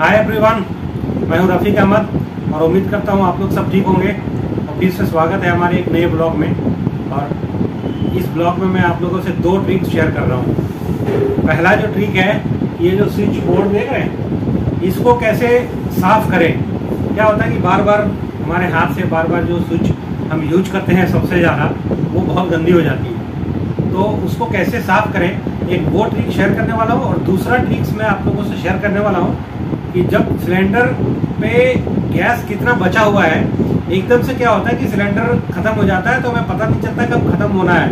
Hi everyone मैं हूँ रफ़ीक अहमद और उम्मीद करता हूँ आप लोग सब ठीक होंगे और फिर से स्वागत है हमारे एक नए ब्लॉग में। और इस ब्लॉग में मैं आप लोगों से दो ट्रिक शेयर कर रहा हूँ। पहला जो ट्रिक है, ये जो स्विच बोर्ड देख रहे हैं, इसको कैसे साफ़ करें? क्या होता है कि बार बार हमारे हाथ से बार बार जो स्विच हम यूज़ करते हैं सबसे ज़्यादा, वो बहुत गंदी हो जाती है। तो उसको कैसे साफ़ करें? एक वो ट्रिक शेयर करने वाला हूँ और दूसरा ट्रिक्स मैं आप लोगों से शेयर करने वाला हूँ। कि जब सिलेंडर पे गैस कितना बचा हुआ है, एकदम से क्या होता है कि सिलेंडर खत्म हो जाता है तो हमें पता नहीं चलता कब खत्म होना है।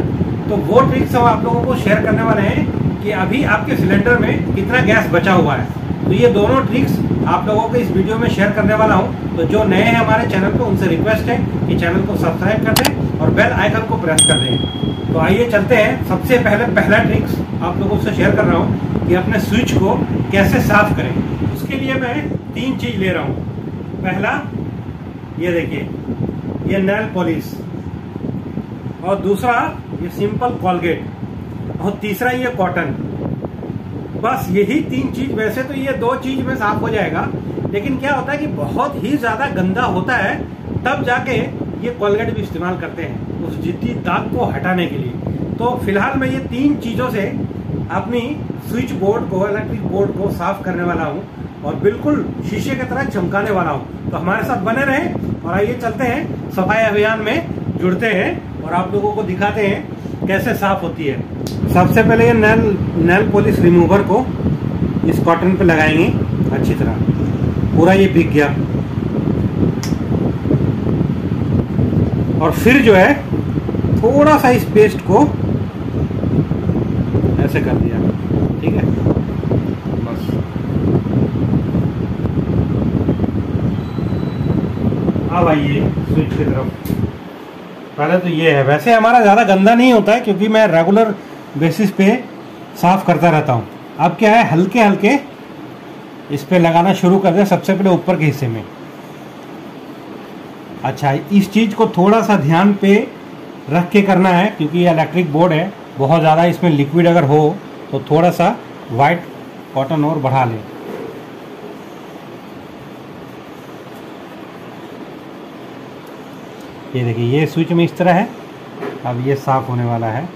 तो वो ट्रिक्स हम आप लोगों को शेयर करने वाले हैं कि अभी आपके सिलेंडर में कितना गैस बचा हुआ है। तो ये दोनों ट्रिक्स आप लोगों को इस वीडियो में शेयर करने वाला हूँ। तो जो नए हैं हमारे चैनल पे, उनसे रिक्वेस्ट है कि चैनल को सब्सक्राइब कर दें और बेल आइकन को प्रेस कर दें। तो आइए चलते हैं। सबसे पहले, पहला ट्रिक्स आप लोगों से शेयर कर रहा हूँ कि अपने स्विच को कैसे साफ़ करें। उसके लिए मैं तीन चीज़ ले रहा हूँ। पहला, ये देखिए, ये नेल पॉलिश और दूसरा, ये सिंपल कॉलगेट और तीसरा, ये कॉटन बस यही तीन चीज़, वैसे तो ये दो चीज़ में साफ़ हो जाएगा, लेकिन क्या होता है कि बहुत ही ज़्यादा गंदा होता है, तब जाके ये कॉलगेट भी इस्तेमाल करते हैं, उस जिद्दी दाग को हटाने के लिए। तो फ़िलहाल मैं ये तीन चीज़ों से अपनी स्विच बोर्ड को इलेक्ट्रिक बोर्ड को साफ़ करने वाला हूँ। और बिल्कुल शीशे की तरह चमकाने वाला हूँ। तो हमारे साथ बने रहे और आइए चलते हैं। सफ़ाई अभियान में जुड़ते हैं और आप लोगों को दिखाते हैं कैसे साफ़ होती है। सबसे पहले ये नैल नैल पॉलिश रिमूवर को इस कॉटन पे लगाएँगे अच्छी तरह। पूरा ये बिक गया। और फिर जो है, थोड़ा सा इस पेस्ट को ऐसे कर दिया। ठीक है बस अब आइए स्विच की तरफ़। पहले तो ये है, वैसे हमारा ज़्यादा गंदा नहीं होता है, क्योंकि मैं रेगुलर बेसिस पे साफ़ करता रहता हूँ। अब क्या है हल्के हल्के इस पे लगाना शुरू कर दें सबसे पहले ऊपर के हिस्से में। अच्छा इस चीज़ को थोड़ा सा ध्यान पे रख के करना है, क्योंकि ये इलेक्ट्रिक बोर्ड है, बहुत ज़्यादा इसमें लिक्विड अगर हो तो थोड़ा सा वाइट कॉटन और बढ़ा लें। ये देखिए ये स्विच में इस तरह है। अब ये साफ़ होने वाला है।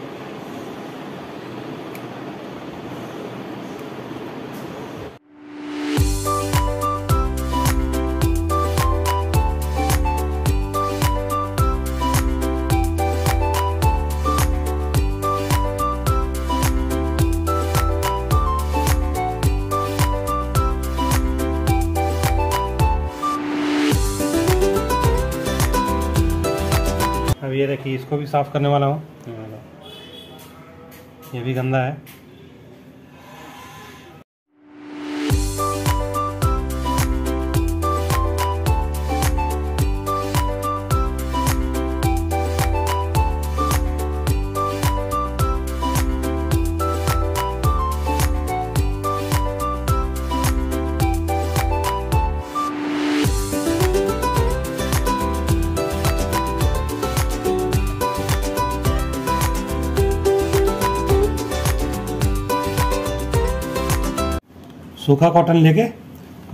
अब ये देखिए इसको भी साफ़ करने वाला हूँ। ये भी गंदा है। सूखा कॉटन लेके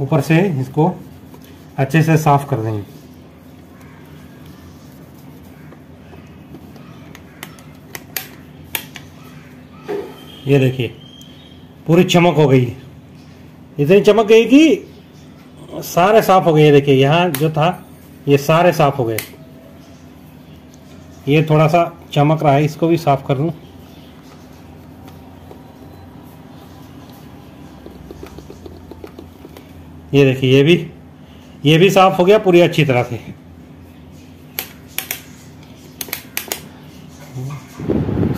ऊपर से इसको अच्छे से साफ़ कर देंगे। ये देखिए, पूरी चमक हो गई। इतनी चमक गई कि सारे साफ़ हो गए। देखिए, यहाँ जो था, ये सारे साफ़ हो गए। ये थोड़ा सा चमक रहा है, इसको भी साफ़ कर दूँ ये देखिए, ये भी ये भी साफ़ हो गया पूरी अच्छी तरह से।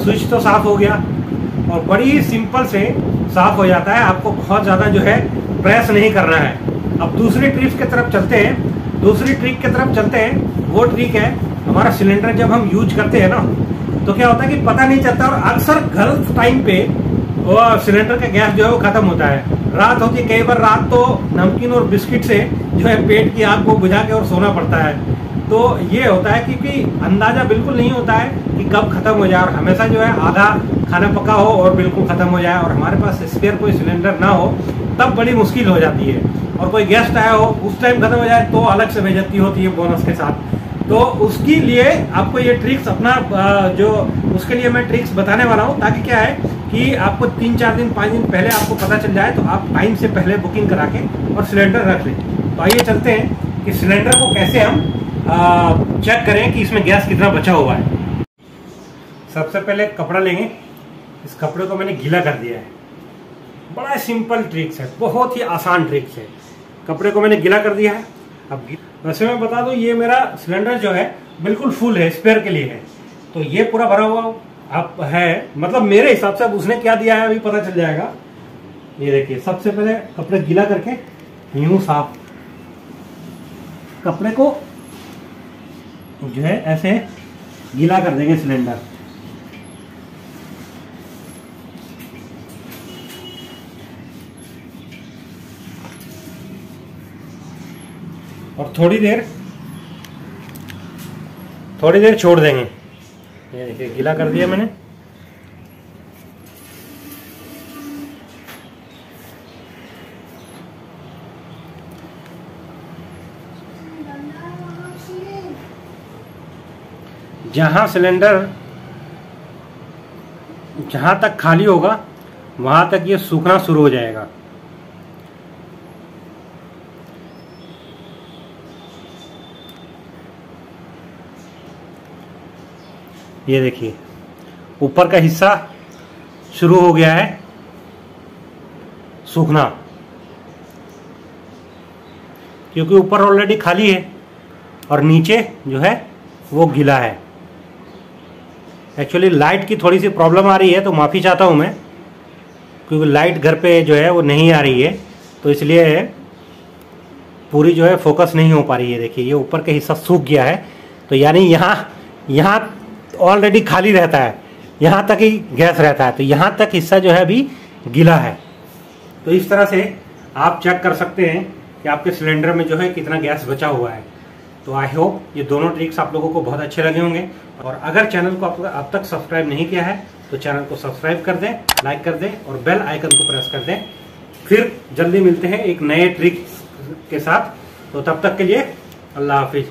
स्विच तो साफ़ हो गया और बड़ी ही सिंपल से साफ़ हो जाता है। आपको बहुत ज़्यादा जो है प्रेस नहीं करना है। अब दूसरी ट्रिक की तरफ़ चलते हैं। दूसरी ट्रिक की तरफ़ चलते हैं। वो ट्रिक है, हमारा सिलेंडर जब हम यूज़ करते हैं ना तो क्या होता है कि पता नहीं चलता और अक्सर गलत टाइम पे वो सिलेंडर का गैस जो है वो खत्म होता है। रात होती कई बार रात तो नमकीन और बिस्किट से जो है पेट की आग को बुझा के और सोना पड़ता है। तो ये होता है क्योंकि अंदाज़ा बिल्कुल नहीं होता है कि कब खत्म हो जाए और हमेशा जो है आधा खाना पका हो और बिल्कुल खत्म हो जाए और हमारे पास स्पेयर कोई सिलेंडर ना हो, तब बड़ी मुश्किल हो जाती है। और कोई गेस्ट आया हो, उस टाइम खत्म हो जाए तो अलग से बेजती होती है बोनस के साथ। तो उसके लिए आपको ये ट्रिक्स अपना जो, उसके लिए मैं ट्रिक्स बताने वाला हूँ, ताकि क्या है कि आपको तीन, चार दिन, पाँच दिन पहले आपको पता चल जाए तो आप टाइम से पहले बुकिंग करा के और सिलेंडर रख लें। तो आइए चलते हैं कि सिलेंडर को कैसे हम चेक करें कि इसमें गैस कितना बचा हुआ है। सबसे पहले कपड़ा लेंगे। इस कपड़े को मैंने गीला कर दिया है। बड़ा सिंपल ट्रिक्स है, बहुत ही आसान ट्रिक्स है। कपड़े को मैंने गीला कर दिया है। अब वैसे मैं बता दूँ, ये मेरा सिलेंडर जो है, बिल्कुल फुल है स्पेयर के लिए है। तो ये पूरा भरा हुआ आप है मतलब मेरे हिसाब से अब उसने क्या दिया है अभी पता चल जाएगा। ये देखिए, सबसे पहले कपड़े गीला करके यूँ साफ़। कपड़े को जो है ऐसे गीला कर देंगे सिलेंडर। और थोड़ी देर थोड़ी देर छोड़ देंगे। ये देखिए, गीला कर दिया मैंने। जहाँ सिलेंडर जहाँ तक खाली होगा, वहाँ तक ये सूखना शुरू हो जाएगा। ये देखिए, ऊपर का हिस्सा शुरू हो गया है सूखना। क्योंकि ऊपर ऑलरेडी खाली है और नीचे जो है वो गीला है। एक्चुअली लाइट की थोड़ी सी प्रॉब्लम आ रही है तो माफ़ी चाहता हूँ मैं, क्योंकि लाइट घर पे जो है वो नहीं आ रही है तो इसलिए पूरी जो है फोकस नहीं हो पा रही है। देखिए, ये ऊपर का हिस्सा सूख गया है तो यानी यहाँ यहाँ ऑलरेडी खाली रहता है। यहाँ तक ही गैस रहता है। तो यहाँ तक हिस्सा जो है अभी गीला है। तो इस तरह से आप चेक कर सकते हैं कि आपके सिलेंडर में जो है कितना गैस बचा हुआ है। तो आई होप ये दोनों ट्रिक्स आप लोगों को बहुत अच्छे लगे होंगे। और अगर चैनल को आप अब तक सब्सक्राइब नहीं किया है तो चैनल को सब्सक्राइब कर दें लाइक कर दें और बेल आइकन को प्रेस कर दें। फिर जल्दी मिलते हैं एक नए ट्रिक के साथ। तो तब तक के लिए अल्लाह हाफिज़।